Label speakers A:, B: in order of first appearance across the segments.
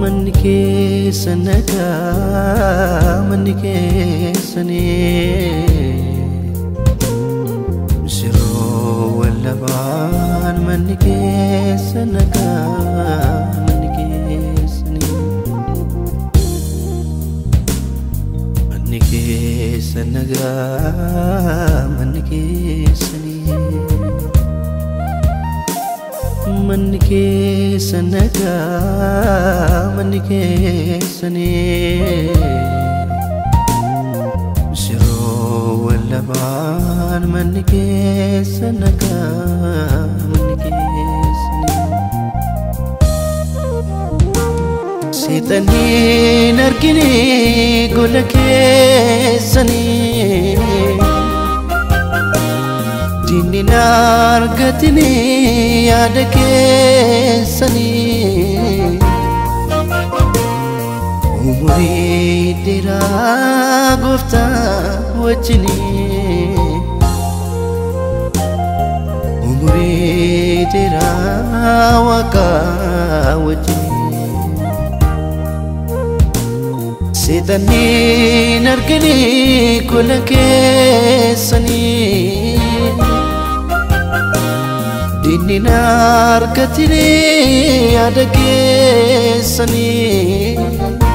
A: మనకే సన్నగా మనకే సనే شرو واللبان منكي سنكان daman keessanii Shiroo wallamaan manni keessa nagaa manni keessanii Seexaniin arginee gola keessanii Dinni na argatini yaada keessanii دیرا گفتا وچنی عمری دیرا وکا وچنی سیدنی نرکنی کلکے سنی Dinni narkatini ada kesani.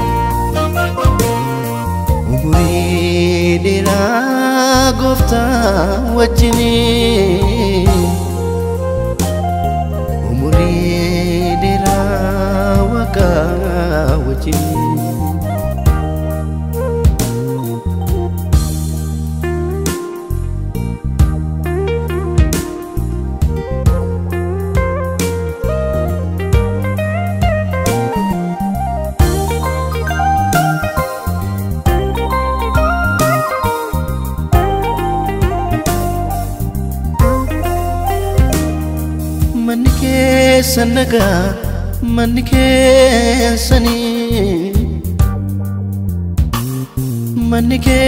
A: خیلی را گفتم و جنی عمری دیرا و گا و सनगा मन के सनी मन के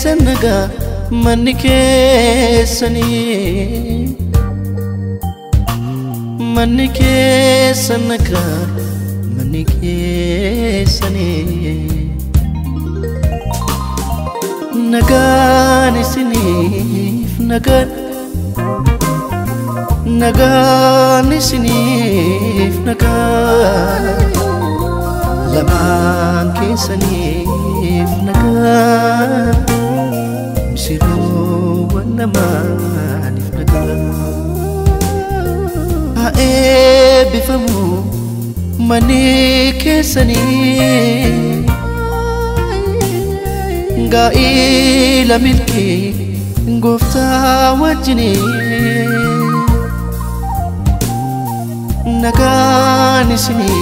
A: सनग मन के सनी मन के सनग मन के सनी नगान सनी नगर Nagaan isiniif nagaa lamaan keessaniif nagaa misirroowwan lamaaniif nagaa Haa'ee bifamu manni keessanii gaa'ila milkii gooftaa wajjiniif. nagani sini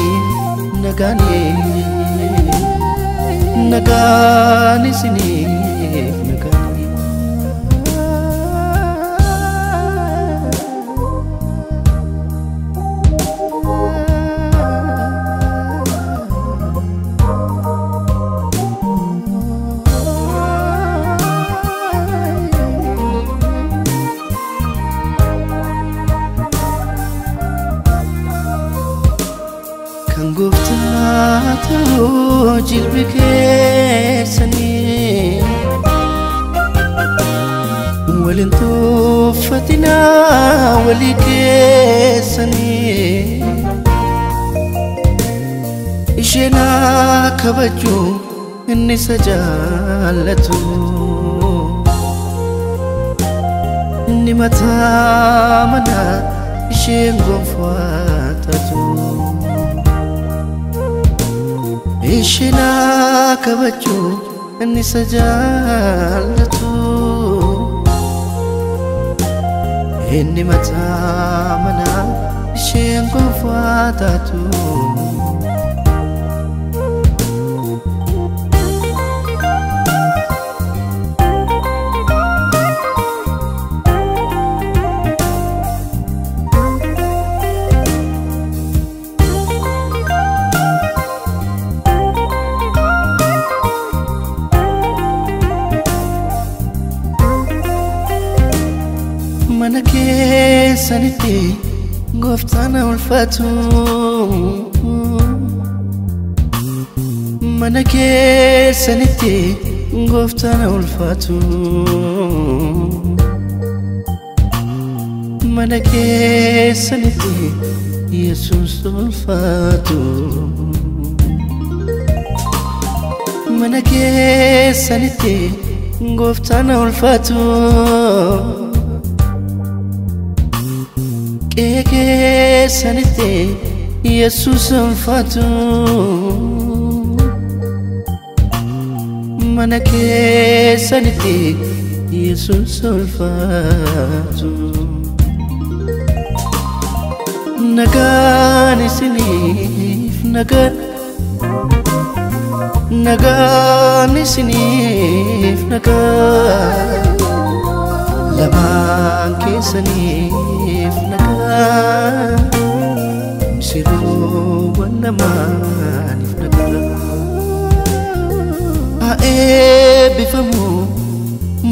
A: nagani nagani sini قلبي كيسني ولن توفتنا ولي إشينا كبجو إني سجالتو إني متى منا إشين غفواتتو ishina kabachuu inni isa jaallatu inni mataa manaa isheen gonfaa taatu. سالتي وقفت انا والفاتو ما انا كيل انا والفاتو ما انا يسوس والفاتو ما انا كيل انا والفاتو ee Buqqee keessanitti Yesuus anfatu Mana keessanitti Yesuus ulfaatu Nagaan isiniif nagaan Nagaan isiniif nagaan Lamaan keessaniif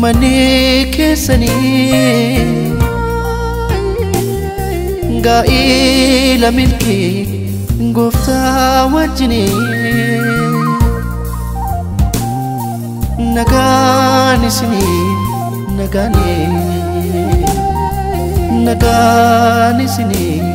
A: Manee keessanii gaa'ila milkee gooftaa wajjinii nagaan isinii nagaanii nagaan isinii.